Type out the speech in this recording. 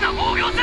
the 在